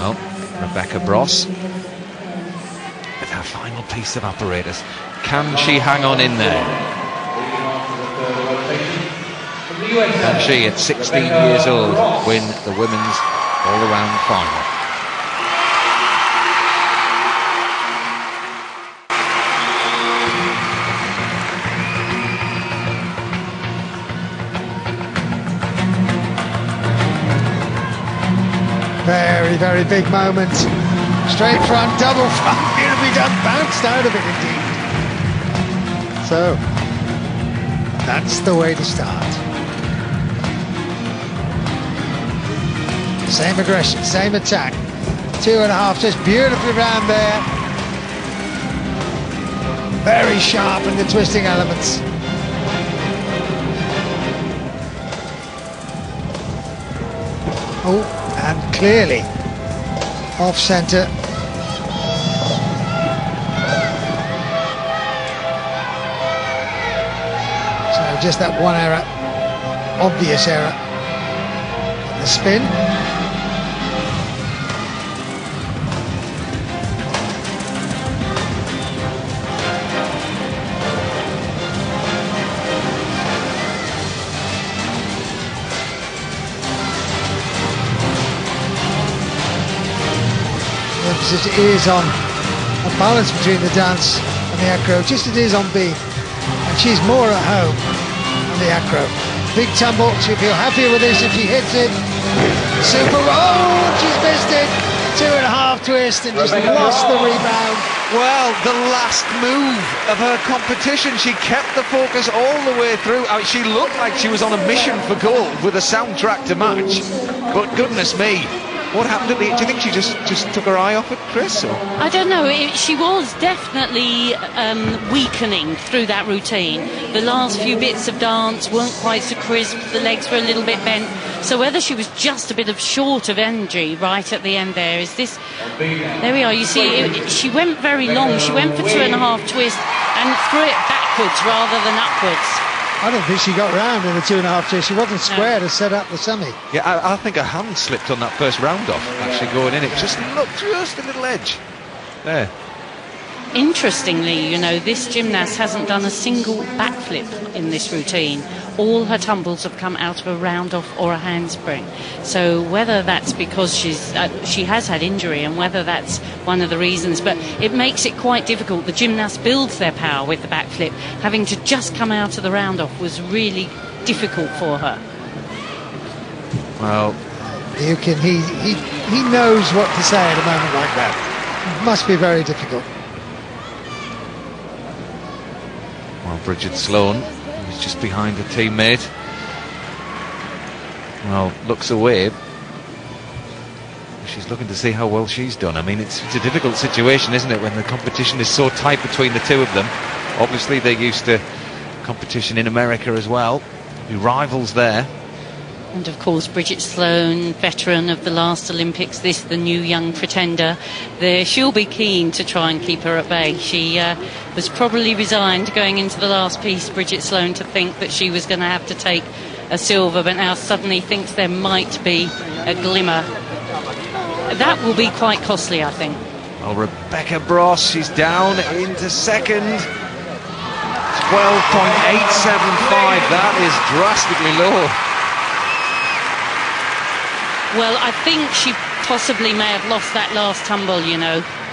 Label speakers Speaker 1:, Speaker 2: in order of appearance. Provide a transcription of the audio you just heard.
Speaker 1: Well, Rebecca Bross with her final piece of apparatus. Can she hang on in there? Can she, at 16 years old, win the women's all-around final?
Speaker 2: Very, very big moment. Straight front, double front, beautifully done, bounced out of it indeed. So, that's the way to start. Same aggression, same attack. Two and a half, just beautifully round there. Very sharp in the twisting elements. Oh, and clearly off centre. So just that one error, obvious error. The spin. Emphasis is on a balance between the dance and the acro, just as it is on B. And she's more at home on the acro. Big tumble, she'll feel happier with this if she hits it. Super, oh, she's missed it. Two and a half twist and just lost the rebound.
Speaker 1: Well, the last move of her competition, she kept the focus all the way through. I mean, she looked like she was on a mission for gold with a soundtrack to match. But goodness me, what happened the? Do you think she just just took her eye off at Chris? Or?
Speaker 3: I don't know. It, she was definitely um, weakening through that routine. The last few bits of dance weren't quite so crisp. The legs were a little bit bent. So whether she was just a bit of short of energy right at the end there is this. There we are. You see, it, she went very long. She went for two and a half twists and threw it backwards rather than upwards.
Speaker 2: I don't think she got round in the two and a half twist. She wasn't square no. to set up the semi.
Speaker 1: Yeah, I, I, think her hand slipped on that first round off, actually going in. It just looked just a little edge. There.
Speaker 3: Interestingly, you know, this gymnast hasn't done a single backflip in this routine. All her tumbles have come out of a round off or a handspring. So whether that's because she's uh, she has had injury and whether that's one of the reasons, but it makes it quite difficult. The gymnast builds their power with the backflip. Having to just come out of the round off was really difficult for her.
Speaker 1: Well,
Speaker 2: you can he he he knows what to say at a moment like that. It must be very difficult.
Speaker 1: Well, Bridget Sloan is just behind her teammate. Well, looks away. She's looking to see how well she's done. I mean, it's, it's a difficult situation, isn't it, when the competition is so tight between the two of them. Obviously, they're used to competition in America as well. Be rivals there.
Speaker 3: And of course, Bridget Sloan, veteran of the last Olympics, this the new young pretender. The, she'll be keen to try and keep her at bay. She uh, was probably resigned going into the last piece, Bridget Sloan, to think that she was going to have to take a silver, but now suddenly thinks there might be a glimmer. That will be quite costly, I think.
Speaker 1: Well, Rebecca Bross, she's down into second. 12.875, that is drastically low.
Speaker 3: Well, I think she possibly may have lost that last tumble, you know.